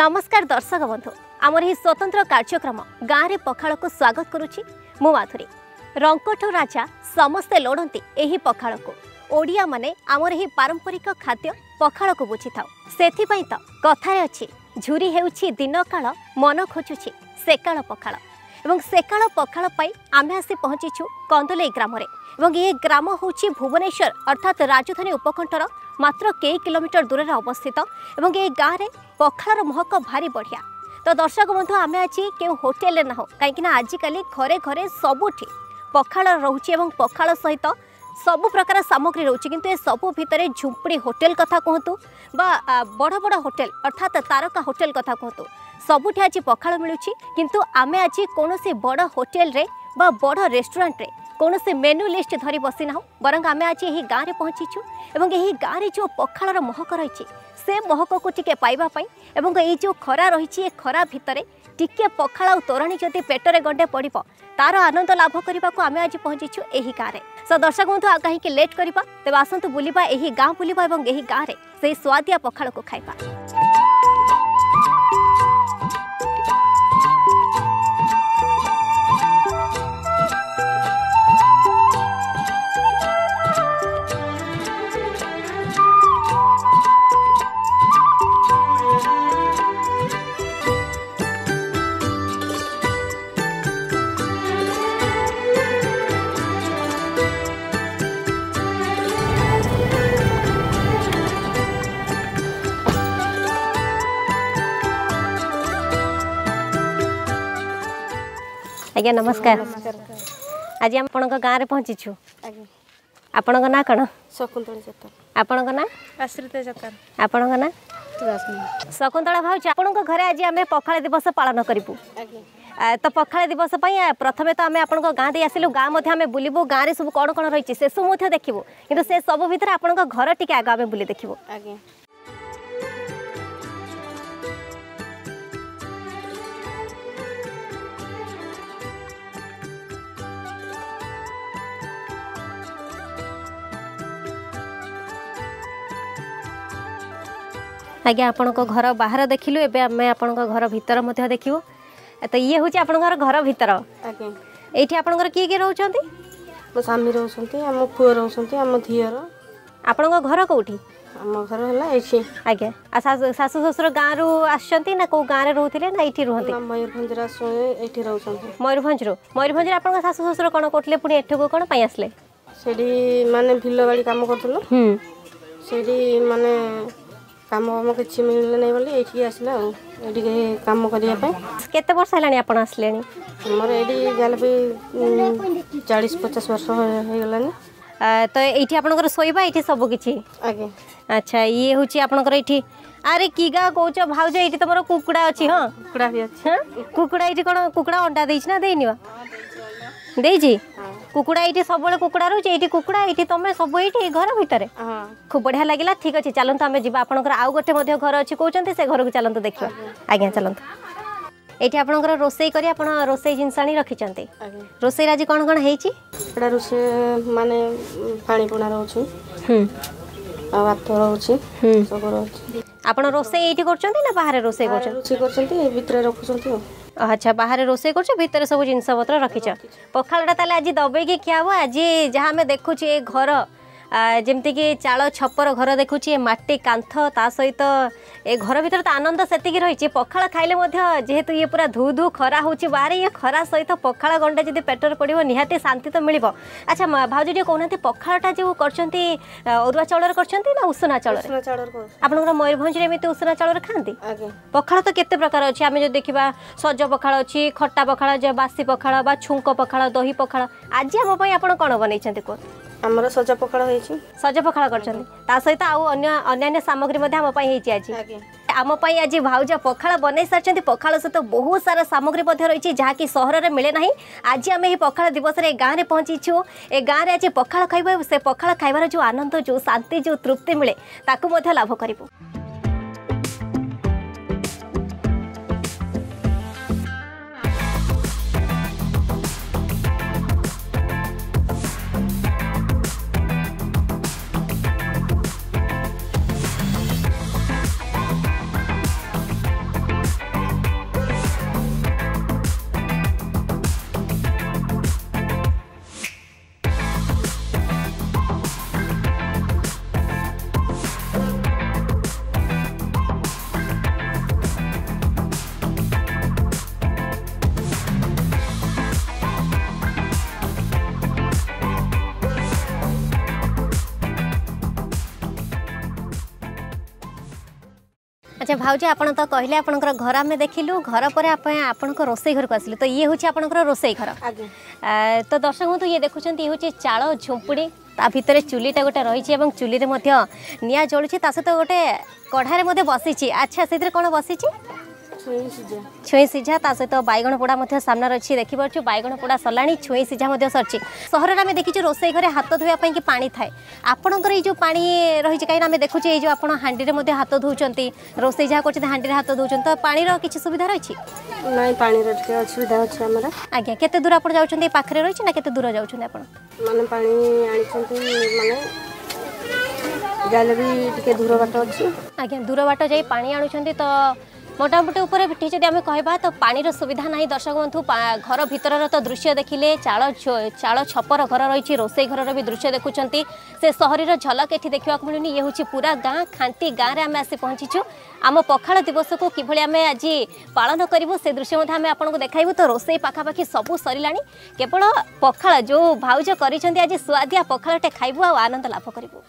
ନମସ୍କାର ଦର୍ଶକ ବନ୍ଧୁ ଆମର ଏହି ସ୍ୱତନ୍ତ୍ର କାର୍ଯ୍ୟକ୍ରମ ଗାଁରେ ପଖାଳକୁ ସ୍ୱାଗତ କରୁଛି ମୁଁ ମାଧୁରୀ ରଙ୍କଠ ରାଜା ସମସ୍ତେ ଲୋଡ଼ନ୍ତି ଏହି ପଖାଳକୁ ଓଡ଼ିଆମାନେ ଆମର ଏହି ପାରମ୍ପରିକ ଖାଦ୍ୟ ପଖାଳକୁ ବୁଝିଥାଉ ସେଥିପାଇଁ ତ କଥାରେ ଅଛି ଝୁରି ହେଉଛି ଦିନକାଳ ମନ ଖୋଜୁଛି ସେକାଳ ପଖାଳ ଏବଂ ସେକାଳ ପଖାଳ ପାଇଁ ଆମେ ଆସି ପହଞ୍ଚିଛୁ କନ୍ଦୁଲେଇ ଗ୍ରାମରେ ଏବଂ ଏ ଗ୍ରାମ ହେଉଛି ଭୁବନେଶ୍ୱର ଅର୍ଥାତ୍ ରାଜଧାନୀ ଉପକଣ୍ଠର মাত্র কেই কিলোমিটর দূরে অবস্থিত এবং এই গাঁরে পখাড়ার মহক ভারি বড়িয়া তো দর্শক বন্ধু আমি আছি কেউ হোটেলে না কাইকি না আজিকালি ঘরে ঘরে সবুঠি পখাড় রয়েছে এবং পখাড় সহ সবু প্রকার সামগ্রী রয়েছে কিন্তু এ সবু ভিতরে ঝুঁপড়ি হোটেল কথা কুহতু বা বড় বড় হোটেল অর্থাৎ তারকা হোটেল কথা কুহতু সবুঠে আজ পখাড় মিলুছি কিন্তু আমি আজ কোণী বড় হোটেলে বা বড় রেস্টুরাঁটে କୌଣସି ମେନୁ ଲିଷ୍ଟ ଧରି ବସିନାହୁଁ ବରଂ ଆମେ ଆଜି ଏହି ଗାଁରେ ପହଞ୍ଚିଛୁ ଏବଂ ଏହି ଗାଁରେ ଯେଉଁ ପଖାଳର ମହକ ରହିଛି ସେ ମହକକୁ ଟିକିଏ ପାଇବା ପାଇଁ ଏବଂ ଏଇ ଯେଉଁ ଖରା ରହିଛି ଏ ଖରା ଭିତରେ ଟିକିଏ ପଖାଳ ଆଉ ତୋରାଣି ଯଦି ପେଟରେ ଗଣ୍ଡେ ପଡ଼ିବ ତା'ର ଆନନ୍ଦ ଲାଭ କରିବାକୁ ଆମେ ଆଜି ପହଞ୍ଚିଛୁ ଏହି ଗାଁରେ ସ ଦର୍ଶକ ବନ୍ଧୁ ଆଉ କାହିଁକି ଲେଟ୍ କରିବା ତେବେ ଆସନ୍ତୁ ବୁଲିବା ଏହି ଗାଁ ବୁଲିବା ଏବଂ ଏହି ଗାଁରେ ସେହି ସୁଆଦିଆ ପଖାଳକୁ ଖାଇବା ଆଜ୍ଞା ନମସ୍କାର ଆଜି ଆପଣଙ୍କ ଗାଁରେ ପହଞ୍ଚିଛୁ ଆପଣଙ୍କ ନାଁ କ'ଣ ଶକୁନ୍ତଳା ଚତର ଆପଣଙ୍କ ନାଁ ଆଶ୍ରିତ ଚତର ଆପଣଙ୍କ ନାଁ ଶକୁନ୍ତଳା ଭାଉଜ ଆପଣଙ୍କ ଘରେ ଆଜି ଆମେ ପଖାଳ ଦିବସ ପାଳନ କରିବୁ ତ ପଖାଳ ଦିବସ ପାଇଁ ପ୍ରଥମେ ତ ଆମେ ଆପଣଙ୍କ ଗାଁ ଦେଇ ଆସିଲୁ ଗାଁ ମଧ୍ୟ ଆମେ ବୁଲିବୁ ଗାଁରେ ସବୁ କ'ଣ କ'ଣ ରହିଛି ସେସବୁ ମଧ୍ୟ ଦେଖିବୁ କିନ୍ତୁ ସେସବୁ ଭିତରେ ଆପଣଙ୍କ ଘର ଟିକେ ଆଗ ଆମେ ବୁଲି ଦେଖିବୁ ଆଜ୍ଞା আজ্ঞা আপনার ঘর বাহার দেখিলু এবে আমি আপনার ঘর ভিতর মধ্যে দেখবু তো ইয়ে হচ্ছে আপনার ঘর ভিতর এইটি আপনার কি কি রোচান মো স্বামী রোচান আম পুয় রোচান আম ধিওর আপনার ঘর কোটি আম ঘর হল এইটি আজ্ঞা আর শাশু শ্বশুর গাঁ রু আসছেন না কেউ গাঁরে রুলে না এইটি রুহতি ময়ূরভঞ্জ এইটি রোচান ময়ূরভঞ্জ রু ময়ূরভঞ্জ আপনার শাশু শ্বশুর কোণ করলে পুঁ এঠুকু কোণ পাই আসলে সেটি মানে ভিল বাড়ি কাম করছিল সেইটি মানে কাম বাମ କିଛି ମିଳିଲାନି ବୋଲି ଏଇଠିକି ଆସିଲା ଆଉ ଏଠିକି କାମ କରିବା ପାଇଁ କେତେ ବର୍ଷ ହେଲାଣି ଆପଣ ଆସିଲେଣି ମୋର ଏଇଠି ଗଲେ ବି ଚାଳିଶ ପଚାଶ ବର୍ଷ ହେଇଗଲାଣି ତ ଏଇଠି ଆପଣଙ୍କର ଶୋଇବା ଏଇଠି ସବୁ କିଛି ଆଜ୍ଞା ଆଚ୍ଛା ଇଏ ହେଉଛି ଆପଣଙ୍କର ଏଇଠି ଆରେ କି ଗା କହୁଛ ଭାଉଜ ଏଇଠି ତମର କୁକୁଡ଼ା ଅଛି ହଁ କୁକୁଡ଼ା ବି ଅଛି କୁକୁଡ଼ା ଏଇଠି କ'ଣ କୁକୁଡ଼ା ଅଣ୍ଡା ଦେଇଛି ନା ଦେଇନି ବା ଦେଇଛି କୁକୁଡ଼ା ଏଇଠି ସବୁବେଳେ କୁକୁଡ଼ା ରହୁଛି ଏଇଠି କୁକୁଡ଼ା ଏଇଠି ତମେ ସବୁ ଏଇଠି ଘର ଭିତରେ ଖୁବ ବଢ଼ିଆ ଲାଗିଲା ଠିକ୍ ଅଛି ଚାଲନ୍ତୁ ଆମେ ଯିବା ଆପଣଙ୍କର ଆଉ ଗୋଟେ ମଧ୍ୟ ଘର ଅଛି କହୁଛନ୍ତି ସେ ଘରକୁ ଚାଲନ୍ତୁ ଦେଖିବା ଆଜ୍ଞା ଚାଲନ୍ତୁ ଏଇଠି ଆପଣଙ୍କର ରୋଷେଇ କରି ଆପଣ ରୋଷେଇ ଜିନିଷ ଆଣି ରଖିଛନ୍ତି ରୋଷେଇରେ ଆଜି କ'ଣ କ'ଣ ହେଇଛି ଏଇଟା ରୋଷେଇ ମାନେ ପାଣି ପଣା ରହୁଛି ଆଉ ରହୁଛି ସବୁ ରହୁଛି ଆପଣ ରୋଷେଇ ଏଇଠି କରୁଛନ୍ତି ନା ବାହାରେ ରୋଷେଇ କରୁଛନ୍ତି ରୋଷେଇ କରୁଛନ୍ତି ଭିତରେ ରଖୁଛନ୍ତି ଆଚ୍ଛା ବାହାରେ ରୋଷେଇ রোষে ଭିତରେ ସବୁ ଜିନିଷପତ୍ର ରଖିଛ ପଖାଳଟା ତାହେଲେ ଆଜି আজ দবেকি খিয়াব আজ যা আমি দেখুছি এ ঘর ଯେମିତିକି ଚାଳ ଛପର ଘର ଦେଖୁଛି ମାଟି କାନ୍ଥ ତା ସହିତ ଏ ଘର ଭିତରେ ତ ଆନନ୍ଦ ସେତିକି ରହିଛି ପଖାଳ ଖାଇଲେ ମଧ୍ୟ ଯେହେତୁ ଇଏ ପୁରା ଧୁ ଧୁ ଖରା ହେଉଛି ବାହାରେ ଇଏ ଖରା ସହିତ ପଖାଳ ଗଣ୍ଡା ଯଦି ପେଟରେ ପଡ଼ିବ ନିହାତି ଶାନ୍ତି ତ ମିଳିବ ଆଚ୍ଛା ଭାଉଜ ଟିକେ କହୁନାହାନ୍ତି ପଖାଳଟା ଯେଉଁ କରିଛନ୍ତି ଅରୁଆ ଚାଉଳରେ କରିଛନ୍ତି ନା ଉଷୁନା ଚାଉଳରେ ଆପଣଙ୍କର ମୟୂରଭଞ୍ଜରେ ଏମିତି ଉଷୁନା ଚାଉଳରେ ଖାଆନ୍ତି ପଖାଳ ତ କେତେ ପ୍ରକାର ଅଛି ଆମେ ଯଦି ଦେଖିବା ସଜ ପଖାଳ ଅଛି ଖଟା ପଖାଳ ବାସି ପଖାଳ ବା ଛୁଙ୍କ ପଖାଳ ଦହି ପଖାଳ ଆଜି ଆମ ପାଇଁ ଆପଣ କ'ଣ ବନେଇଛନ୍ତି କୁହନ୍ତୁ ଆମର ସଜ ପଖାଳ ହେଇଛି ସଜ ପଖାଳ କରିଛନ୍ତି ତା ସହିତ ଆଉ ଅନ୍ୟ ଅନ୍ୟାନ୍ୟ ସାମଗ୍ରୀ ମଧ୍ୟ ଆମ ପାଇଁ ହେଇଛି ଆଜି ଆମ ପାଇଁ ଆଜି ଭାଉଜ ପଖାଳ ବନେଇ ସାରିଛନ୍ତି ପଖାଳ ସହିତ ବହୁତ ସାରା ସାମଗ୍ରୀ ମଧ୍ୟ ରହିଛି ଯାହାକି ସହରରେ ମିଳେ ନାହିଁ ଆଜି ଆମେ ଏହି ପଖାଳ ଦିବସରେ ଏ ଗାଁରେ ପହଞ୍ଚିଛୁ ଏ ଗାଁରେ ଆଜି ପଖାଳ ଖାଇବୁ ସେ ପଖାଳ ଖାଇବାର ଯେଉଁ ଆନନ୍ଦ ଯେଉଁ ଶାନ୍ତି ଯେଉଁ ତୃପ୍ତି ମିଳେ ତାକୁ ମଧ୍ୟ ଲାଭ କରିବୁ ভাউজ আপনার তো কহিলেন আপনার ঘর আমি দেখিল ঘর পরে আপনার রোষেই ঘরক আসলে তো ইয়ে হচ্ছে আপনার রোষেই ঘর তো দর্শক বন্ধু ইয়ে দেখুছেন ইয়ে হচ্ছে চাল ঝুম্পুড়ি তা ভিতরে চুলিটা গোটে রয়েছে এবং চুলি নিয়া জলুছে তা সহ গোটে কড়াই বসিছি আচ্ছা সেই কোণ ସେଥିରେ ছুঁই সিঝা তা সহ বাইগণ পোড়া সামনার অছি দেখিপারছু বাইগণ পোড়া সরলা ছুঁই সিঝা সরছি সহরের আমি দেখিছু রোষেই ঘরে হাত ধোয়া কি পা থাকে আপনার এই যে পা রয়েছে কিনা আমি দেখুছি এই যে আপনার হাঁডিরে হাত ধোঁচান রোষেই যা করছেন হাঁডিরে হাত ধোঁচান তো পাঁচ কিছু সুবিধা রয়েছে না পাঁচ অসুবিধা অছে আমার আজ্ঞা কত দূর আপনার যাচ্ছেন এই পাখে রয়েছে না কত দূর যাচ্ছেন আপনার মানে পা আনিছেন মানে যাহলে বি টিকে দূর বাট অছি আজ্ঞা দূর বাট যাই পা আনুচান তো ମୋଟାମୋଟି ଉପରେ ଠିକ୍ ଯଦି ଆମେ କହିବା ତ ପାଣିର ସୁବିଧା ନାହିଁ ଦର୍ଶକ ବନ୍ଧୁ ଘର ଭିତରର ତ ଦୃଶ୍ୟ ଦେଖିଲେ ଚାଳ ଚାଳ ଛପର ଘର ରହିଛି ରୋଷେଇ ଘରର ବି ଦୃଶ୍ୟ ଦେଖୁଛନ୍ତି ସେ ସହରୀର ଝଲକ ଏଠି ଦେଖିବାକୁ ମିଳୁନି ଇଏ ହେଉଛି ପୁରା ଗାଁ ଖାନ୍ତି ଗାଁରେ ଆମେ ଆସି ପହଞ୍ଚିଛୁ ଆମ ପଖାଳ ଦିବସକୁ କିଭଳି ଆମେ ଆଜି ପାଳନ କରିବୁ ସେ ଦୃଶ୍ୟ ମଧ୍ୟ ଆମେ ଆପଣଙ୍କୁ ଦେଖାଇବୁ ତ ରୋଷେଇ ପାଖାପାଖି ସବୁ ସରିଲାଣି କେବଳ ପଖାଳ ଯେଉଁ ଭାଉଜ କରିଛନ୍ତି ଆଜି ସୁଆଦିଆ ପଖାଳଟେ ଖାଇବୁ ଆଉ ଆନନ୍ଦ ଲାଭ କରିବୁ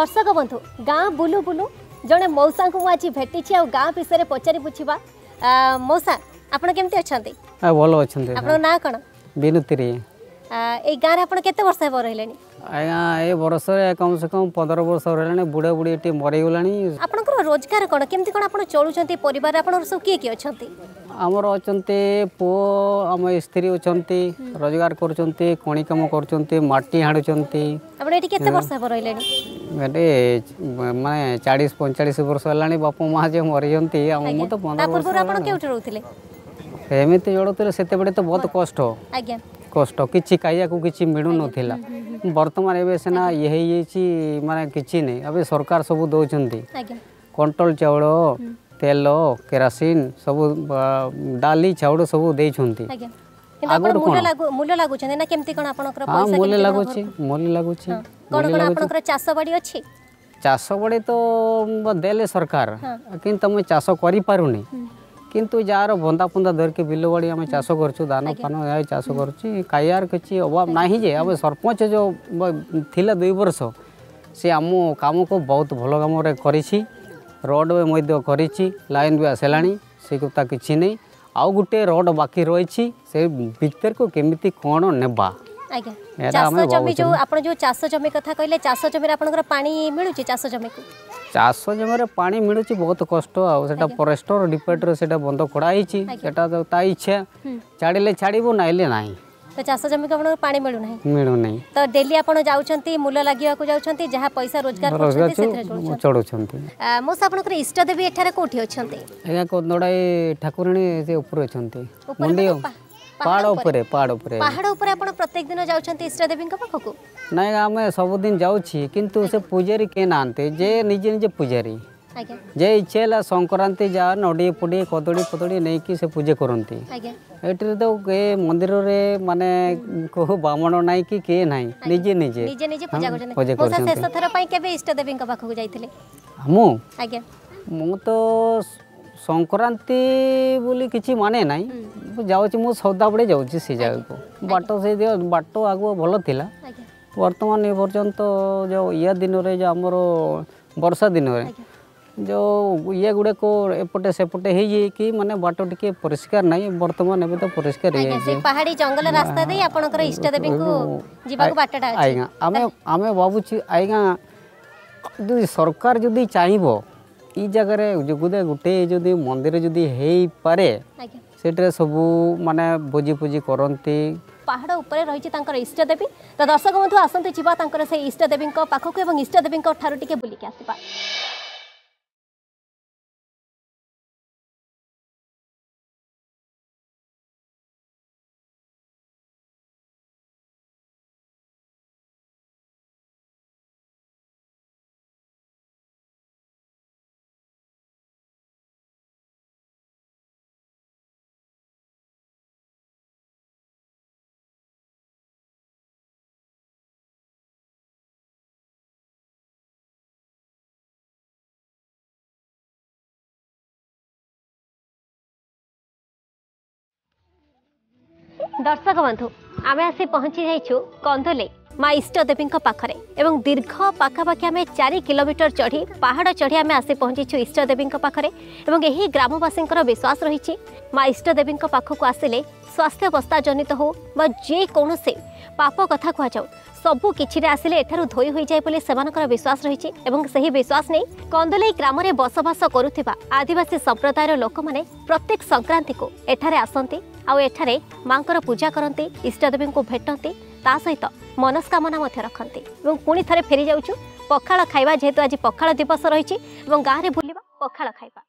দর্শক বন্ধু গাঁ বুলু বুলু জনে মৌসাঙ্কু মু আজ ভেটিছি আর গাঁ বিষয়ে পচারি পুছিবা মৌসা আপন কেমতি অছন্তি আ ভালো অছন্তি আপন না কোন বিনুতিরি এই গাঁ রে আপন কেতে বর্ষ হেব রহিলেনি আয়া এ বর্ষরে কম সে কম 15 বর্ষ রহিলেনি বুড়ে বুড়ি এটি মরে গলানি আপনকর রোজগার কোন কেমতি কোন আপন চলুচন্তি পরিবার আপন সব কি কি অছন্তি আমার অছন্তি পো আমার স্ত্রী অছন্তি রোজগার করছন্তি কোণী কাম করছন্তি মাটি হাড়ুচন্তি আপন এটি কেতে বর্ষ হেব রহিলেনি ଏଠି ମାନେ ଚାଳିଶ ପଇଁଚାଳିଶ ବର୍ଷ ହେଲାଣି ବାପା ମା ଯେ ମରିଛନ୍ତି ଆମ ମୁଁ ତ ପନ୍ଦର ବର୍ଷ ଆପଣ କେଉଁଠି ରହୁଥିଲେ ଏମିତି ଜଳୁଥିଲେ ସେତେବେଳେ ତ ବହୁତ କଷ୍ଟ କଷ୍ଟ କିଛି ଖାଇବାକୁ କିଛି ମିଳୁନଥିଲା ବର୍ତ୍ତମାନ ଏବେ ସିନା ଇଏ ହେଇଯାଇଛି ମାନେ କିଛି ନାହିଁ ଏବେ ସରକାର ସବୁ ଦେଉଛନ୍ତି କଣ୍ଟ୍ରୋଲ ଚାଉଳ ତେଲ କେରାସିନ ସବୁ ଡାଲି ଚାଉଳ ସବୁ ଦେଇଛନ୍ତି ଆଗରୁ କ'ଣ ମୂଲ୍ୟ ଲାଗୁଛି ମୂଲ୍ୟ ଲାଗୁଛି कौन तो दे सरकार कि चाष कर पारे कि बिलवाड़ी चाष कर दान फान चाष कर अभाव ना सरपंच जो थी दुई बर्ष सी आम कम को बहुत भल कम करोड लाइन भी आसला से कथा किसी नहीं आउ गोटे रोड बाकी रही भितर को केमी कौन ने ଆଜ୍ଞା ଚାଷ ଜମି ଯୋଉ ଆପଣ ଯୋଉ ଚାଷ ଜମି କଥା କହିଲେ ଚାଷ ଜମିରେ ଆପଣଙ୍କର ପାଣି ମିଳୁଛି ଚାଷ ଜମିକୁ ଚାଷ ଜମିରେ ପାଣି ମିଳୁଛି ବହୁତ କଷ୍ଟ ଆଉ ସେଟା ଫରେଷ୍ଟର ଡିପାର୍ଟର ସେଟା ବନ୍ଧ ଖୋଡ଼ା ହେଇଛି ସେଟା ତା ଇଚ୍ଛା ଛାଡ଼ିଲେ ଛାଡ଼ିବ ନାହିଁଲେ ନାହିଁ ତ ଚାଷ ଜମିକୁ ଆପଣଙ୍କୁ ପାଣି ମିଳୁନାହିଁ ମିଳୁନାହିଁ ତ ଡେଲି ଆପଣ ଯାଉଛନ୍ତି ମୂଲ ଲାଗିବାକୁ ଯାଉଛନ୍ତି ଯାହା ପଇସା ରୋଜଗାର କରୁଛନ୍ତି ସେଥିରେ ଚଢ଼ୁଛନ୍ତି ମୋସ ଆପଣଙ୍କର ଇଷ୍ଟଦେବୀ ଏଠାରେ କୋଉଠି ଅଛନ୍ତି ଆଜ୍ଞା କନ୍ଦଡ଼ାଇ ଠାକୁରାଣୀ ସେ ଉପରେ ଅଛନ୍ତି ମୁଣ୍ଡି पहाड़ उपरे पहाड़ उपरे पहाड़ उपरे आपण प्रत्येक दिन जाउछन इष्ट देवी को पाखकु नै सब दिन जाउछी किंतु से पुजारी के नांते जे निजे निजे पुजारी जे इच्छेला संक्रांति जा नडी पुडी कदड़ी पुतड़ी नै कि से पूजे करंती आज्ञा एटरे तो के मंदिर रे माने को ब्राह्मण नै कि के नै निजे निजे निजे निजे पूजा करछन पूजा करछन शेष थरा पई केबे इष्ट देवी को पाखकु जाइथिले हमू आज्ञा मु तो ସଂକ୍ରାନ୍ତି ବୋଲି କିଛି ମାନେ ନାହିଁ ମୁଁ ଯାଉଛି ମୁଁ ସଦାବେଳେ ଯାଉଛି ସେ ଜାଗାକୁ ବାଟ ସେ ବାଟ ଆଗ ଭଲ ଥିଲା ବର୍ତ୍ତମାନ ଏ ପର୍ଯ୍ୟନ୍ତ ଯେଉଁ ଇୟା ଦିନରେ ଯେଉଁ ଆମର ବର୍ଷା ଦିନରେ ଯେଉଁ ଇଏ ଗୁଡ଼ାକ ଏପଟେ ସେପଟେ ହେଇଯାଇକି ମାନେ ବାଟ ଟିକେ ପରିଷ୍କାର ନାହିଁ ବର୍ତ୍ତମାନ ଏବେ ତ ପରିଷ୍କାର ହେଇଯାଇଛି ପାହାଡ଼ି ଜଙ୍ଗଲ ରାସ୍ତା ଦେଇ ଆପଣଙ୍କର ଇଷ୍ଟଦେବୀଙ୍କୁ ଯିବାକୁ ବାଟଟା ଆଜ୍ଞା ଆମେ ଆମେ ଭାବୁଛୁ ଆଜ୍ଞା ଯଦି ସରକାର ଯଦି ଚାହିଁବ এই জায়গার যদি গোটে যদি মন্দির যদি হয়ে পারে সেটা সবু মানে ভোজি ফোজি করতে পাহাড় উপরে রয়েছে তাঁর ইষ্টদেবী তো দর্শক বন্ধু আসন্তু যা তাঁর সেই ইষ্টদেবী পাখক এবং ইষ্টদেবী ঠার টিকি বুলিকি আসবা ଦର୍ଶକ ବନ୍ଧୁ ଆମେ ଆସି ପହଞ୍ଚି ଯାଇଛୁ କନ୍ଧୁଲି ମା ଇଷ୍ଟଦେବୀଙ୍କ ପାଖରେ ଏବଂ ଦୀର୍ଘ ପାଖାପାଖି ଆମେ ଚାରି କିଲୋମିଟର ଚଢ଼ି ପାହାଡ଼ ଚଢ଼ି ଆମେ ଆସି ପହଞ୍ଚିଛୁ ଇଷ୍ଟଦେବୀଙ୍କ ପାଖରେ ଏବଂ ଏହି ଗ୍ରାମବାସୀଙ୍କର ବିଶ୍ୱାସ ରହିଛି ମା ଇଷ୍ଟଦେବୀଙ୍କ ପାଖକୁ ଆସିଲେ ସ୍ୱାସ୍ଥ୍ୟବସ୍ଥା ଜନିତ ହେଉ ବା ଯେକୌଣସି ପାପ କଥା କୁହାଯାଉ ସବୁ କିଛିରେ ଆସିଲେ ଏଠାରୁ ଧୋଇ ହୋଇଯାଏ ବୋଲି ସେମାନଙ୍କର ବିଶ୍ୱାସ ରହିଛି ଏବଂ ସେହି ବିଶ୍ୱାସ ନେଇ କନ୍ଦୁଲେଇ ଗ୍ରାମରେ ବସବାସ କରୁଥିବା ଆଦିବାସୀ ସମ୍ପ୍ରଦାୟର ଲୋକମାନେ ପ୍ରତ୍ୟେକ ସଂକ୍ରାନ୍ତିକୁ ଏଠାରେ ଆସନ୍ତି ଆଉ ଏଠାରେ ମାଙ୍କର ପୂଜା କରନ୍ତି ଇଷ୍ଟଦେବୀଙ୍କୁ ଭେଟନ୍ତି ତା ସହିତ ମନସ୍କାମନା ମଧ୍ୟ ରଖନ୍ତି ଏବଂ ପୁଣି ଥରେ ଫେରିଯାଉଛୁ ପଖାଳ ଖାଇବା ଯେହେତୁ ଆଜି ପଖାଳ ଦିବସ ରହିଛି ଏବଂ ଗାଁରେ ବୁଲିବା ପଖାଳ ଖାଇବା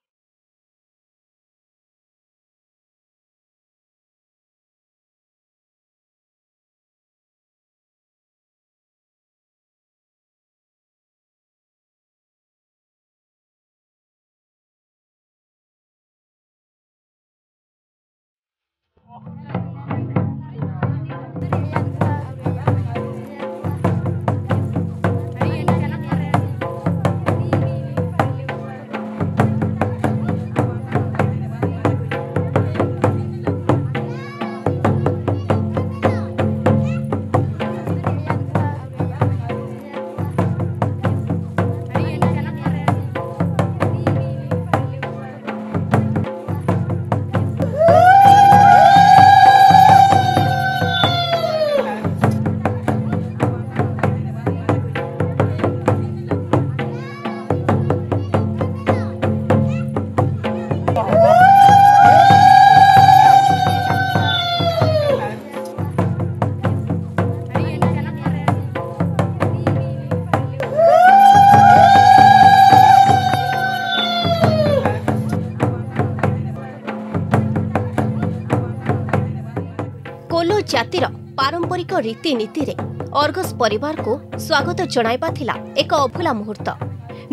ରୀତିନୀତିରେ ଅର୍ଗସ ପରିବାରକୁ ସ୍ୱାଗତ ଜଣାଇବା ଥିଲା ଏକ ଅଭୁଲା ମୁହୂର୍ତ୍ତ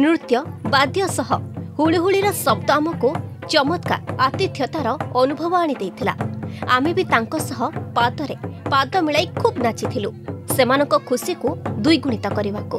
ନୃତ୍ୟ ବାଦ୍ୟ ସହ ହୁଳୁହୁଳିର ଶବ୍ଦ ଆମକୁ ଚମତ୍କାର ଆତିଥ୍ୟତାର ଅନୁଭବ ଆଣିଦେଇଥିଲା ଆମେ ବି ତାଙ୍କ ସହ ପାଦରେ ପାଦ ମିଳାଇ ଖୁବ୍ ନାଚିଥିଲୁ ସେମାନଙ୍କ ଖୁସିକୁ ଦ୍ୱିଗୁଣିତ କରିବାକୁ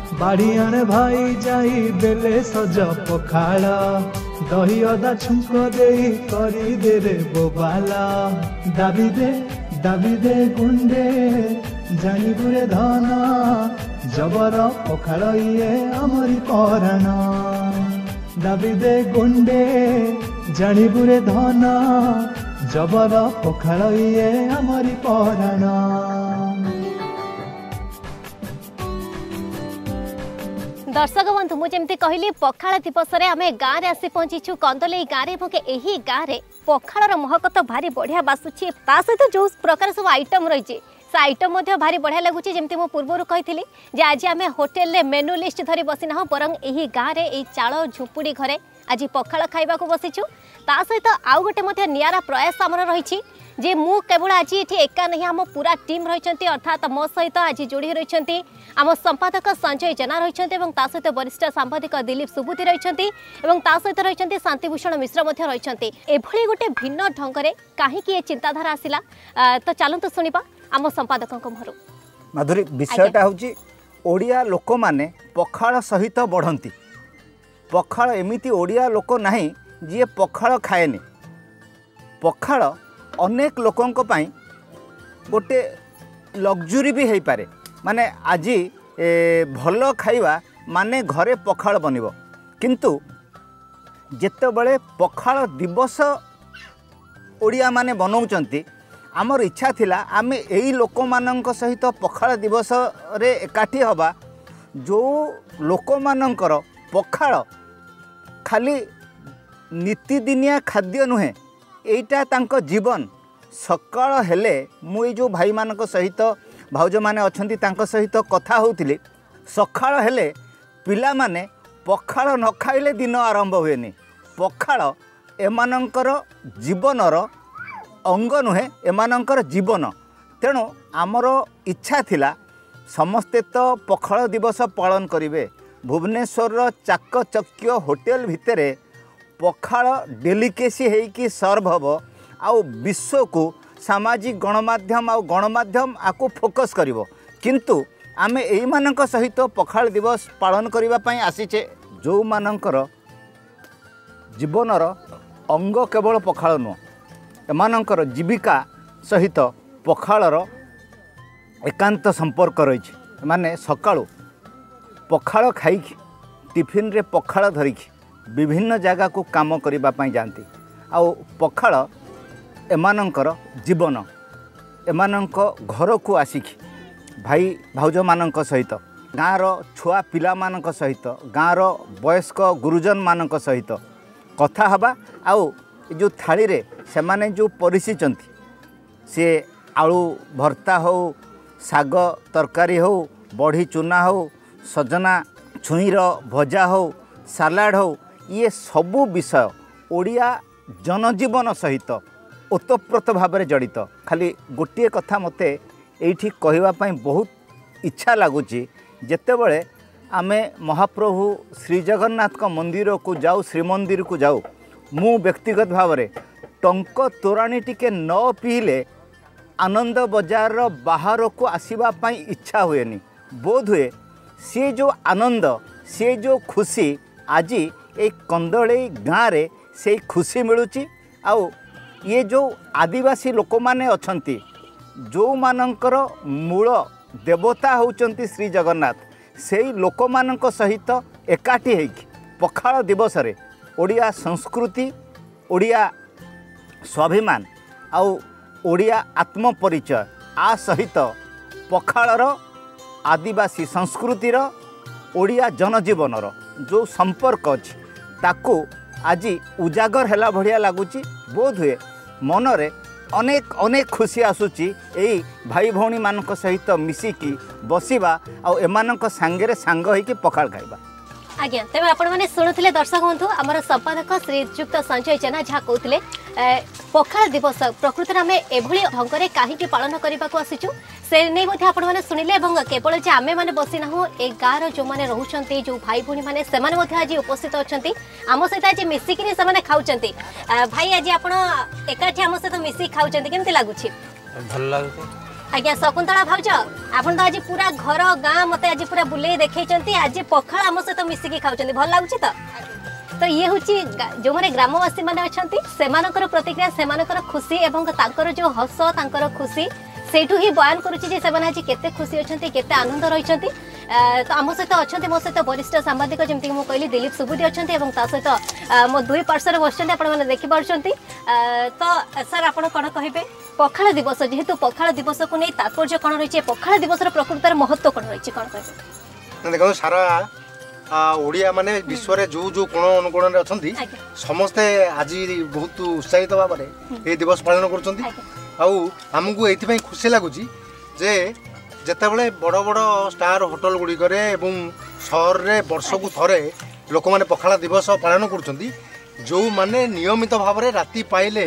ବାଢ଼ି ଆଣେ ଭାଇ ଯାଇ ଦେଲେ ସଜ ପଖାଳ ଦହି ଅଦା ଛୁଙ୍କ ଦେଇ କରିଦେ ରେ ବୋବାଲ ଦାବି ଦେ ଦାବି ଦେ ଗୁଣ୍ଡେ ଜାଣିବୁ ରେ ଧନ ଜବର ପଖାଳ ଇଏ ଆମରି ପରାଣ ଦାବି ଦେ ଗୁଣ୍ଡେ ଜାଣିବୁ ରେ ଧନ ଜବର ପଖାଳ ଇଏ ଆମରି ପରାଣ দর্শক বন্ধু মু যেমি কহিলি পখাড় দিবসে আমি গাঁরে আসি পৌঁছিছু কন্দলেই গাঁরে এবং এই গাঁরে পখাড়র মহকত ভারি বড়িয়া বাসুছি তা সহ যে প্রকার সব আইটম রয়েছে সে আইটম মধ্যে ভারি বড়িয়া লাগুছে যেমন মু পূর্বর কইলি যে আজ আমি হোটেলে মেনু লিষ্ট ধরে বসি না বরং এই গাঁরে এই চাল ঝুপুড়ি ঘরে আজ পখাড় খাইবাকু বসিছু তা সহ আউ গোটে নিয়ারা প্রয়াস আমার রয়েছে ଯେ ମୁଁ କେବଳ ଆଜି ଏଠି ଏକା ନୁହେଁ ଆମ ପୁରା ଟିମ୍ ରହିଛନ୍ତି ଅର୍ଥାତ୍ ମୋ ସହିତ ଆଜି ଯୋଡ଼ି ହୋଇ ରହିଛନ୍ତି ଆମ ସମ୍ପାଦକ ସଞ୍ଜୟ ଜେନା ରହିଛନ୍ତି ଏବଂ ତା ସହିତ ବରିଷ୍ଠ ସାମ୍ବାଦିକ ଦିଲୀପ ସୁବୁଦ୍ଧି ରହିଛନ୍ତି ଏବଂ ତା ସହିତ ରହିଛନ୍ତି ଶାନ୍ତିଭୂଷଣ ମିଶ୍ର ମଧ୍ୟ ରହିଛନ୍ତି ଏଭଳି ଗୋଟେ ଭିନ୍ନ ଢଙ୍ଗରେ କାହିଁକି ଏ ଚିନ୍ତାଧାରା ଆସିଲା ତ ଚାଲନ୍ତୁ ଶୁଣିବା ଆମ ସମ୍ପାଦକଙ୍କ ଘରୁ ମାଧୁରୀ ବିଷୟଟା ହେଉଛି ଓଡ଼ିଆ ଲୋକମାନେ ପଖାଳ ସହିତ ବଢ଼ନ୍ତି ପଖାଳ ଏମିତି ଓଡ଼ିଆ ଲୋକ ନାହିଁ ଯିଏ ପଖାଳ ଖାଏନି ପଖାଳ ଅନେକ ଲୋକଙ୍କ ପାଇଁ ଗୋଟେ ଲକ୍ଜୁରୀ ବି ହେଇପାରେ ମାନେ ଆଜି ଭଲ ଖାଇବା ମାନେ ଘରେ ପଖାଳ ବନିବ କିନ୍ତୁ ଯେତେବେଳେ ପଖାଳ ଦିବସ ଓଡ଼ିଆମାନେ ବନାଉଛନ୍ତି ଆମର ଇଚ୍ଛା ଥିଲା ଆମେ ଏଇ ଲୋକମାନଙ୍କ ସହିତ ପଖାଳ ଦିବସରେ ଏକାଠି ହେବା ଯେଉଁ ଲୋକମାନଙ୍କର ପଖାଳ ଖାଲି ନୀତିଦିନିଆ ଖାଦ୍ୟ ନୁହେଁ ଏଇଟା ତାଙ୍କ ଜୀବନ ସକାଳ ହେଲେ ମୁଁ ଏଇ ଯେଉଁ ଭାଇମାନଙ୍କ ସହିତ ଭାଉଜମାନେ ଅଛନ୍ତି ତାଙ୍କ ସହିତ କଥା ହେଉଥିଲି ସକାଳ ହେଲେ ପିଲାମାନେ ପଖାଳ ନ ଖାଇଲେ ଦିନ ଆରମ୍ଭ ହୁଏନି ପଖାଳ ଏମାନଙ୍କର ଜୀବନର ଅଙ୍ଗ ନୁହେଁ ଏମାନଙ୍କର ଜୀବନ ତେଣୁ ଆମର ଇଚ୍ଛା ଥିଲା ସମସ୍ତେ ତ ପଖାଳ ଦିବସ ପାଳନ କରିବେ ଭୁବନେଶ୍ୱରର ଚାକଚକ୍ୟ ହୋଟେଲ ଭିତରେ ପଖାଳ ଡେଲିକେସି ହେଇକି ସର୍ଭ ହେବ ଆଉ ବିଶ୍ୱକୁ ସାମାଜିକ ଗଣମାଧ୍ୟମ ଆଉ ଗଣମାଧ୍ୟମ ଆକୁ ଫୋକସ୍ କରିବ କିନ୍ତୁ ଆମେ ଏଇମାନଙ୍କ ସହିତ ପଖାଳ ଦିବସ ପାଳନ କରିବା ପାଇଁ ଆସିଛେ ଯେଉଁମାନଙ୍କର ଜୀବନର ଅଙ୍ଗ କେବଳ ପଖାଳ ନୁହଁ ଏମାନଙ୍କର ଜୀବିକା ସହିତ ପଖାଳର ଏକାନ୍ତ ସମ୍ପର୍କ ରହିଛି ଏମାନେ ସକାଳୁ ପଖାଳ ଖାଇକି ଟିଫିନ୍ରେ ପଖାଳ ଧରିକି ବିଭିନ୍ନ ଜାଗାକୁ କାମ କରିବା ପାଇଁ ଯାଆନ୍ତି ଆଉ ପଖାଳ ଏମାନଙ୍କର ଜୀବନ ଏମାନଙ୍କ ଘରକୁ ଆସିକି ଭାଇ ଭାଉଜମାନଙ୍କ ସହିତ ଗାଁର ଛୁଆ ପିଲାମାନଙ୍କ ସହିତ ଗାଁର ବୟସ୍କ ଗୁରୁଜନମାନଙ୍କ ସହିତ କଥା ହେବା ଆଉ ଏ ଯେଉଁ ଥାଳିରେ ସେମାନେ ଯେଉଁ ପରିଶିଛନ୍ତି ସିଏ ଆଳୁ ଭର୍ତ୍ତା ହେଉ ଶାଗ ତରକାରୀ ହେଉ ବଢ଼ି ଚୁନା ହେଉ ସଜନା ଛୁଇଁର ଭଜା ହେଉ ସାଲାଡ଼ ହେଉ ଇଏ ସବୁ ବିଷୟ ଓଡ଼ିଆ ଜନଜୀବନ ସହିତ ଓତପ୍ରୋତ ଭାବରେ ଜଡ଼ିତ ଖାଲି ଗୋଟିଏ କଥା ମୋତେ ଏଇଠି କହିବା ପାଇଁ ବହୁତ ଇଚ୍ଛା ଲାଗୁଛି ଯେତେବେଳେ ଆମେ ମହାପ୍ରଭୁ ଶ୍ରୀଜଗନ୍ନାଥଙ୍କ ମନ୍ଦିରକୁ ଯାଉ ଶ୍ରୀମନ୍ଦିରକୁ ଯାଉ ମୁଁ ବ୍ୟକ୍ତିଗତ ଭାବରେ ଟଙ୍କ ତୋରାଣୀ ଟିକେ ନ ପିଇଲେ ଆନନ୍ଦ ବଜାରର ବାହାରକୁ ଆସିବା ପାଇଁ ଇଚ୍ଛା ହୁଏନି ବୋଧ ହୁଏ ସିଏ ଯେଉଁ ଆନନ୍ଦ ସିଏ ଯେଉଁ ଖୁସି ଆଜି ଏଇ କନ୍ଦଳୀ ଗାଁରେ ସେଇ ଖୁସି ମିଳୁଛି ଆଉ ଇଏ ଯେଉଁ ଆଦିବାସୀ ଲୋକମାନେ ଅଛନ୍ତି ଯେଉଁମାନଙ୍କର ମୂଳ ଦେବତା ହେଉଛନ୍ତି ଶ୍ରୀ ଜଗନ୍ନାଥ ସେଇ ଲୋକମାନଙ୍କ ସହିତ ଏକାଠି ହେଇକି ପଖାଳ ଦିବସରେ ଓଡ଼ିଆ ସଂସ୍କୃତି ଓଡ଼ିଆ ସ୍ୱାଭିମାନ ଆଉ ଓଡ଼ିଆ ଆତ୍ମପରିଚୟ ଆ ସହିତ ପଖାଳର ଆଦିବାସୀ ସଂସ୍କୃତିର ଓଡ଼ିଆ ଜନଜୀବନର ଯେଉଁ ସମ୍ପର୍କ ଅଛି ତାକୁ ଆଜି ଉଜାଗର ହେଲା ଭଳିଆ ଲାଗୁଛି ବୋଧ ହୁଏ ମନରେ ଅନେକ ଅନେକ ଖୁସି ଆସୁଛି ଏଇ ଭାଇ ଭଉଣୀମାନଙ୍କ ସହିତ ମିଶିକି ବସିବା ଆଉ ଏମାନଙ୍କ ସାଙ୍ଗରେ ସାଙ୍ଗ ହୋଇକି ପଖାଳ ଖାଇବା ଆଜ୍ଞା ତେବେ ଆପଣମାନେ ଶୁଣୁଥିଲେ ଦର୍ଶକ ବନ୍ଧୁ ଆମର ସମ୍ପାଦକ ଶ୍ରୀଯୁକ୍ତ ସଞ୍ଜୟ ଜେନା ଯାହା କହୁଥିଲେ ପଖାଳ ଦିବସ ପ୍ରକୃତରେ ଆମେ ଏଭଳି ଢଙ୍ଗରେ କାହିଁକି ପାଳନ କରିବାକୁ ଆସିଛୁ সে নেই মধ্যে আপনার শুণিলে এবং কেবল যে আমি মানে বসি না এ গাঁর যে রুচান যে ভাই ভী মানে সে আজ উপস্থিত অনেক আমার সহ আজ মিশিকি সে খাওছেন ভাই আজ আপনার একাঠি আমার সহ মিশি খাওছেন কেমতি লাগুছি ভাল লাগুছে আজ্ঞা শকুন্তলা ভাউজ আপনার তো আজ পুরা ঘর গাঁ মতো আজ পুরা বুলাই দেখাইছেন আজ পখাল আমার সহ মিশিকি খাওছেন ভাল লাগুছে তো তো ইয়ে হচ্ছে যে গ্রামবাসী মানে অনেক সে প্রতিক্রিয়া সে খুশি এবং তাঁর যে হস তাঁর খুশি ସେଇଠୁ ହିଁ ବୟାନ କରୁଛି ଯେ ସେମାନେ ଆଜି କେତେ ଖୁସି ଅଛନ୍ତି କେତେ ଆନନ୍ଦ ରହିଛନ୍ତି ତ ଆମ ସହିତ ଅଛନ୍ତି ମୋ ସହିତ ବରିଷ୍ଠ ସାମ୍ବାଦିକ ଯେମିତିକି ମୁଁ କହିଲି ଦିଲ୍ଲୀପ ସୁବୁଦ୍ଧି ଅଛନ୍ତି ଏବଂ ତା ସହିତ ମୋ ଦୁଇ ପାର୍ଶ୍ୱରେ ବସିଛନ୍ତି ଆପଣମାନେ ଦେଖିପାରୁଛନ୍ତି ତ ସାର୍ ଆପଣ କ'ଣ କହିବେ ପଖାଳ ଦିବସ ଯେହେତୁ ପଖାଳ ଦିବସକୁ ନେଇ ତାତ୍ପର୍ଯ୍ୟ କ'ଣ ରହିଛି ପଖାଳ ଦିବସର ପ୍ରକୃତରେ ମହତ୍ତ୍ୱ କ'ଣ ରହିଛି କ'ଣ କହିବେ ଦେଖନ୍ତୁ ସାରା ଓଡ଼ିଆ ମାନେ ବିଶ୍ୱରେ ଯେଉଁ ଯେଉଁ କୋଣ ଅନୁକୋଣରେ ଅଛନ୍ତି ସମସ୍ତେ ଆଜି ବହୁତ ଉତ୍ସାହିତ ଭାବରେ ଏ ଦିବସ ପାଳନ କରୁଛନ୍ତି ଆଉ ଆମକୁ ଏଇଥିପାଇଁ ଖୁସି ଲାଗୁଛି ଯେ ଯେତେବେଳେ ବଡ଼ ବଡ଼ ଷ୍ଟାର ହୋଟେଲ ଗୁଡ଼ିକରେ ଏବଂ ସହରରେ ବର୍ଷକୁ ଥରେ ଲୋକମାନେ ପଖାଳ ଦିବସ ପାଳନ କରୁଛନ୍ତି ଯେଉଁମାନେ ନିୟମିତ ଭାବରେ ରାତି ପାଇଲେ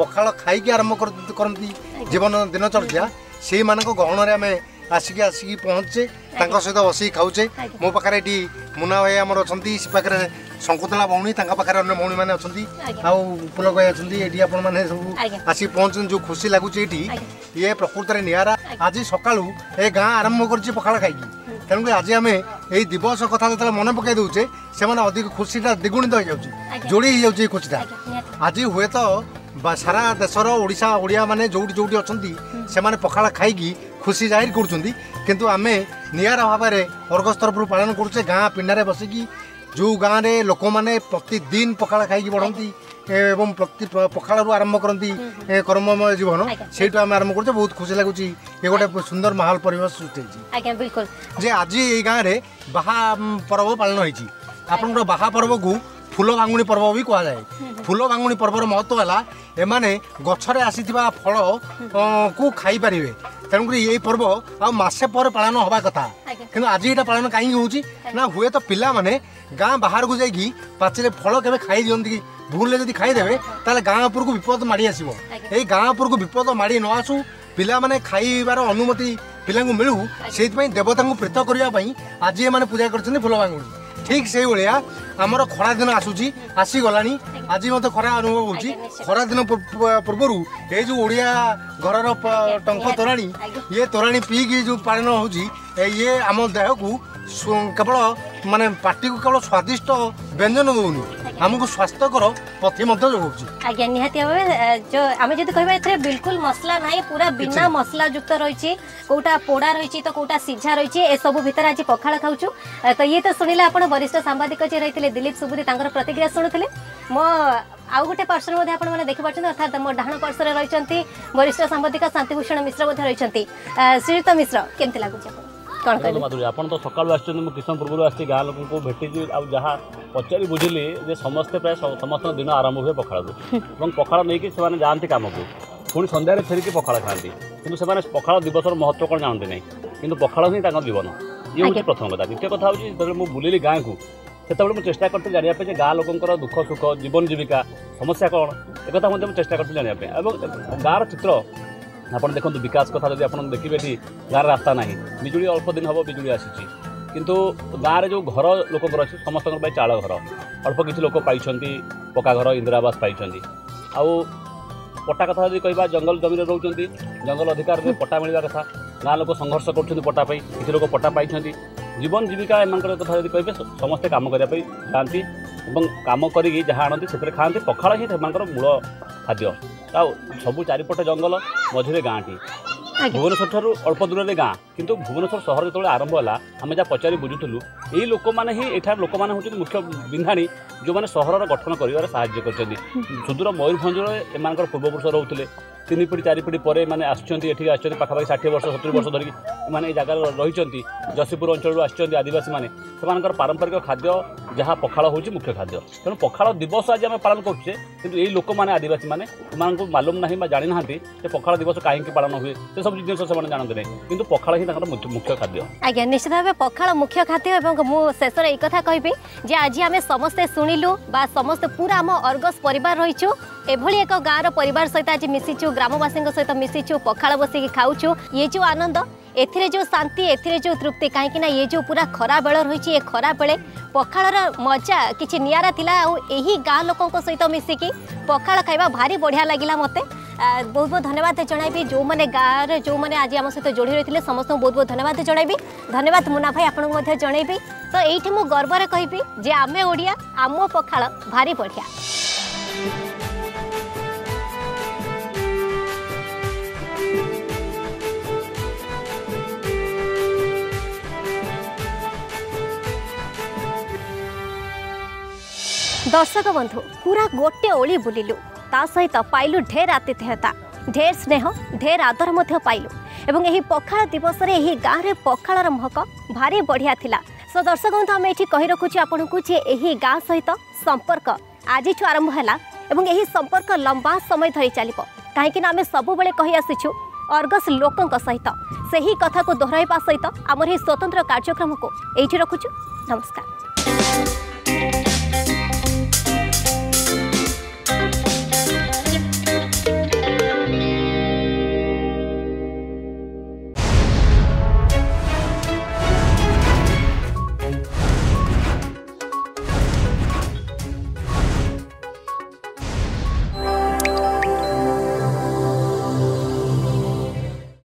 ପଖାଳ ଖାଇକି ଆରମ୍ଭ କରନ୍ତି ଜୀବନ ଦିନଚର୍ଯ୍ୟା ସେଇମାନଙ୍କ ଗହଣରେ ଆମେ ଆସିକି ଆସିକି ପହଞ୍ଚେ ତାଙ୍କ ସହିତ ବସିକି ଖାଉଛେ ମୋ ପାଖରେ ଏଠି ମୁନା ଭାଇ ଆମର ଅଛନ୍ତି ସେ ପାଖରେ ଶଙ୍କୁତଳା ଭଉଣୀ ତାଙ୍କ ପାଖରେ ଅନ୍ୟ ଭଉଣୀମାନେ ଅଛନ୍ତି ଆଉ ପୁଲକ ଭାଇ ଅଛନ୍ତି ଏଠି ଆପଣମାନେ ସବୁ ଆସିକି ପହଞ୍ଚୁଛନ୍ତି ଯେଉଁ ଖୁସି ଲାଗୁଛି ଏଠି ଇଏ ପ୍ରକୃତରେ ନିଆରା ଆଜି ସକାଳୁ ଏ ଗାଁ ଆରମ୍ଭ କରିଛି ପଖାଳ ଖାଇକି ତେଣୁକରି ଆଜି ଆମେ ଏଇ ଦିବସ କଥା ଯେତେବେଳେ ମନେ ପକାଇ ଦେଉଛେ ସେମାନେ ଅଧିକ ଖୁସିଟା ଦ୍ୱିଗୁଣିତ ହୋଇଯାଉଛି ଯୋଡ଼ି ହୋଇଯାଉଛି ଏଇ ଖୁସିଟା ଆଜି ହୁଏତ ସାରା ଦେଶର ଓଡ଼ିଶା ଓଡ଼ିଆମାନେ ଯେଉଁଠି ଯେଉଁଠି ଅଛନ୍ତି ସେମାନେ ପଖାଳ ଖାଇକି খুশি জাহির করছেন কিন্তু আমি নিয়ারা ভাবে অর্গস তরফ পালন করছে গাঁ পিণ্ডারে বসিকি যে গাঁরে লোক মানে প্রতিদিন পখাড় খাইকি বড়তে এবং প্রতি পখাড়ু আরম্ভ করতে কর্মময় জীবন সেইটু আমি আরম্ভ করছে বহুত খুশি লাগুছি এ গোটে সুন্দর মাহল পরিবেশ সৃষ্টি হয়েছে যে আজ এই গাঁরে বাহা পর্ব পালন হয়েছি আপনার বাহা পর্বকু ফুল ভাঙুণী পর্ব বি কুযায়ে ফুল ভাঙুণী পর্বর মহত্ব হল এমানে গছরে আসিথিবা ফল কু খাইপারিবে তেমনি এই পর্ব আসে পরে পালন হওয়া কথা কিন্তু আজ এটা পালন কাহি হচ্ছে না হুয়ে তো পিলা মানে গাঁ বাহারক যাই পাচিলে ফল কেবে খাই দিকে ভুললে যদি খাইদেবে তাহলে গাঁ উপরক বিপদ মাড়ি আসব এই গাঁ উপরক বিপদ মাড়ি ন আসু ପିଲାମାନେ ଖାଇବାର ଅନୁମତି ପିଲାଙ୍କୁ ମିଳୁ ସେଇଥିପାଇଁ ଦେବତାଙ୍କୁ ପ୍ରୀତ କରିବା ପାଇଁ ଆଜି ଏମାନେ ପୂଜା କରିଛନ୍ତି ଫୁଲ ଭାଙ୍ଗୁଣି ଠିକ ସେଇଭଳିଆ ଆମର ଖରାଦିନ ଆସୁଛି ଆସିଗଲାଣି ଆଜି ମଧ୍ୟ ଖରା ଅନୁଭବ ହେଉଛି ଖରାଦିନ ପୂର୍ବରୁ ଏଇ ଯେଉଁ ଓଡ଼ିଆ ଘରର ଟଙ୍କ ତୋରାଣି ଇଏ ତୋରାଣି ପିଇକି ଯେଉଁ ପାଳନ ହେଉଛି ଇଏ ଆମ ଦେହକୁ କେବଳ ମାନେ ପାଟିକୁ କେବଳ ସ୍ୱାଦିଷ୍ଟ ବ୍ୟଞ୍ଜନ ଦେଉନି ଆମକୁ ସ୍ୱାସ୍ଥ୍ୟକର ପଥି ମଧ୍ୟ ଯୋଗାଉଛି ଆଜ୍ଞା ନିହାତି ଭାବେ ଯେଉଁ ଆମେ ଯଦି କହିବା ଏଥିରେ ବିଲକୁଲ ମସଲା ନାହିଁ ପୁରା ବିନା ମସଲା ଯୁକ୍ତ ରହିଛି କେଉଁଟା ପୋଡ଼ା ରହିଛି ତ କେଉଁଟା ସିଝା ରହିଛି ଏସବୁ ଭିତରେ ଆଜି ପଖାଳ ଖାଉଛୁ ତ ଇଏ ତ ଶୁଣିଲେ ଆପଣ ବରିଷ୍ଠ ସାମ୍ବାଦିକ ଯିଏ ରହିଥିଲେ ଦିଲ୍ଲୀପ ସୁବୁରି ତାଙ୍କର ପ୍ରତିକ୍ରିୟା ଶୁଣୁଥିଲେ ମୋ ଆଉ ଗୋଟେ ପାର୍ଶ୍ୱରେ ମଧ୍ୟ ଆପଣମାନେ ଦେଖିପାରୁଛନ୍ତି ଅର୍ଥାତ୍ ମୋ ଡାହାଣ ପାର୍ଶ୍ୱରେ ରହିଛନ୍ତି ବରିଷ୍ଠ ସାମ୍ବାଦିକ ଶାନ୍ତିଭୂଷଣ ମିଶ୍ର ମଧ୍ୟ ରହିଛନ୍ତି ଶ୍ରୀଯୁକ୍ତ ମିଶ୍ର କେମିତି ଲାଗୁଛି ଆପଣ କ'ଣ କହିଲେ ଆପଣ ତ ସକାଳୁ ଆସିଛନ୍ତି ମୁଁ କିଷଣ ପୂର୍ବରୁ ଆସିଛି ଗାଁ ଲୋକଙ୍କୁ ଭେଟିଛି ଆଉ ଯାହା ପଚାରି ବୁଝିଲି ଯେ ସମସ୍ତେ ପ୍ରାୟ ସମସ୍ତଙ୍କ ଦିନ ଆରମ୍ଭ ହୁଏ ପଖାଳରୁ ଏବଂ ପଖାଳ ନେଇକି ସେମାନେ ଯାଆନ୍ତି କାମକୁ ପୁଣି ସନ୍ଧ୍ୟାରେ ଫେରିକି ପଖାଳ ଖାଆନ୍ତି କିନ୍ତୁ ସେମାନେ ପଖାଳ ଦିବସର ମହତ୍ତ୍ୱ କ'ଣ ଜାଣନ୍ତି ନାହିଁ କିନ୍ତୁ ପଖାଳ ହିଁ ତାଙ୍କ ଜୀବନ ଇଏ ହେଉଛି ପ୍ରଥମ କଥା ଦ୍ୱିତୀୟ କଥା ହେଉଛି ଯେତେବେଳେ ମୁଁ ବୁଲିଲି ଗାଁକୁ ସେତେବେଳେ ମୁଁ ଚେଷ୍ଟା କରିଥିଲି ଜାଣିବା ପାଇଁ ଯେ ଗାଁ ଲୋକଙ୍କର ଦୁଃଖ ସୁଖ ଜୀବନ ଜୀବିକା ସମସ୍ୟା କ'ଣ ଏକଥା ମଧ୍ୟ ମୁଁ ଚେଷ୍ଟା କରିଥିଲି ଜାଣିବା ପାଇଁ ଏବଂ ଗାଁର ଚିତ୍ର ଆପଣ ଦେଖନ୍ତୁ ବିକାଶ କଥା ଯଦି ଆପଣ ଦେଖିବେ ଏଠି ଗାଁରେ ରାସ୍ତା ନାହିଁ ବିଜୁଳି ଅଳ୍ପ ଦିନ ହେବ ବିଜୁଳି ଆସିଛି କିନ୍ତୁ ଗାଁରେ ଯେଉଁ ଘର ଲୋକଙ୍କର ଅଛି ସମସ୍ତଙ୍କର ପାଇଁ ଚାଳ ଘର ଅଳ୍ପ କିଛି ଲୋକ ପାଇଛନ୍ତି ପକ୍କା ଘର ଇନ୍ଦିରା ଆବାସ ପାଇଛନ୍ତି ଆଉ ପଟା କଥା ଯଦି କହିବା ଜଙ୍ଗଲ ଜମିରେ ରହୁଛନ୍ତି ଜଙ୍ଗଲ ଅଧିକାରରେ ପଟା ମିଳିବା କଥା ଗାଁ ଲୋକ ସଂଘର୍ଷ କରୁଛନ୍ତି ପଟ୍ଟା ପାଇଁ କିଛି ଲୋକ ପଟା ପାଇଛନ୍ତି ଜୀବନ ଜୀବିକା ଏମାନଙ୍କର କଥା ଯଦି କହିବେ ସମସ୍ତେ କାମ କରିବା ପାଇଁ ଯାଆନ୍ତି ଏବଂ କାମ କରିକି ଯାହା ଆଣନ୍ତି ସେଥିରେ ଖାଆନ୍ତି ପଖାଳ ହିଁ ସେମାନଙ୍କର ମୂଳ ଖାଦ୍ୟ ଆଉ ସବୁ ଚାରିପଟେ ଜଙ୍ଗଲ ମଝିରେ ଗାଁଟି ଭୁବନେଶ୍ୱରଠାରୁ ଅଳ୍ପ ଦୂରରେ ଗାଁ କିନ୍ତୁ ଭୁବନେଶ୍ୱର ସହର ଯେତେବେଳେ ଆରମ୍ଭ ହେଲା ଆମେ ଯାହା ପଚାରି ବୁଝୁଥିଲୁ এই ଲୋକମାନେ ହିଁ ଏଠାର ଲୋକମାନେ ହେଉଛନ୍ତି ମୁଖ୍ୟ ବିନ୍ଧାଣୀ ଯେଉଁମାନେ ସହରର ଗଠନ କରିବାରେ ସାହାଯ୍ୟ କରିଛନ୍ତି ସୁଦୂର ମୟୂରଭଞ୍ଜରେ ଏମାନଙ୍କର ପୂର୍ବପୁରୁଷ ରହୁଥିଲେ ତିନି ପିଢ଼ି ଚାରି ପିଢ଼ି ପରେ ଏମାନେ ଆସୁଛନ୍ତି ଏଠିକି ଆସୁଛନ୍ତି ପାଖାପାଖି ଷାଠିଏ ବର୍ଷ ସତୁରି ବର୍ଷ ଧରିକି ଏମାନେ ଏ ଜାଗାରେ ରହିଛନ୍ତି ଯଶୀପୁର ଅଞ୍ଚଳରୁ ଆସିଛନ୍ତି ଆଦିବାସୀମାନେ ସେମାନଙ୍କର ପାରମ୍ପରିକ ଖାଦ୍ୟ ଯାହା ପଖାଳ ହେଉଛି ମୁଖ୍ୟ ଖାଦ୍ୟ ତେଣୁ ପଖାଳ ଦିବସ ଆଜି ଆମେ ପାଳନ କରୁଛେ କିନ୍ତୁ ଏଇ ଲୋକମାନେ ଆଦିବାସୀମାନେ ସେମାନଙ୍କୁ ମାଲୁମ ନାହିଁ ବା ଜାଣିନାହାନ୍ତି ଯେ ପଖାଳ ଦିବସ କାହିଁକି ପାଳନ ହୁଏ ସେସବୁ ଜିନିଷ ସେମାନେ ଜାଣନ୍ତି ନାହିଁ କିନ୍ତୁ ପଖାଳ ହିଁ ତାଙ୍କର ମୁଖ୍ୟ ଖାଦ୍ୟ ଆଜ୍ଞା ନିଶ୍ଚିତ ଭାବେ ପଖାଳ ମୁଖ୍ୟ ଖାଦ୍ୟ ଏବଂ মু শেষরে এই কথা কবি যে আজ আমি সমস্তে শুণিলু বা সমস্তে পুরা আম অর্গস পরিবার রয়েছু এভাবে এক গাঁর পরিবার সহ আজ মিশিছু গ্রামবাসী সহ মিশিছু পখাল বসিকি খাওছু ইয়ে যে আনন্দ ଏଥିରେ ଯେଉଁ ଶାନ୍ତି ଏଥିରେ ଯେଉଁ ତୃପ୍ତି କାହିଁକିନା ଏ ଯେଉଁ ପୁରା ଖରା ବେଳ ରହିଛି ଏ ଖରା ବେଳେ ପଖାଳର ମଜା କିଛି ନିଆରା ଥିଲା ଆଉ ଏହି ଗାଁ ଲୋକଙ୍କ ସହିତ ମିଶିକି ପଖାଳ ଖାଇବା ଭାରି ବଢ଼ିଆ ଲାଗିଲା ମୋତେ ବହୁତ ବହୁତ ଧନ୍ୟବାଦ ଜଣାଇବି ଯେଉଁମାନେ ଗାଁରେ ଯେଉଁମାନେ ଆଜି ଆମ ସହିତ ଯୋଡ଼ି ରହିଥିଲେ ସମସ୍ତଙ୍କୁ ବହୁତ ବହୁତ ଧନ୍ୟବାଦ ଜଣାଇବି ଧନ୍ୟବାଦ ମୁନା ଭାଇ ଆପଣଙ୍କୁ ମଧ୍ୟ ଜଣାଇବି ତ ଏଇଠି ମୁଁ ଗର୍ବରେ କହିବି ଯେ ଆମେ ଓଡ଼ିଆ ଆମ ପଖାଳ ଭାରି ବଢ଼ିଆ ଦର୍ଶକ ବନ୍ଧୁ ପୁରା ଗୋଟେ ଓଳି ବୁଲିଲୁ सहित पाइलु ढेर आतिथ्यता ढेर स्नेह ढेर आदर पाइलु एवं पखाल दिवस गाँव में पखाड़ महक भारी बढ़िया था दर्शक बंधु आम ये कही रखु आपन को गाँ सहित संपर्क आज ठू आरंभ है संपर्क लंबा समय धरी चल कहीं आम सब कही अर्गस लोकों सहित से ही कथा को दोहरवा सहित आमर स्वतंत्र कार्यक्रम को ये रखुचु नमस्कार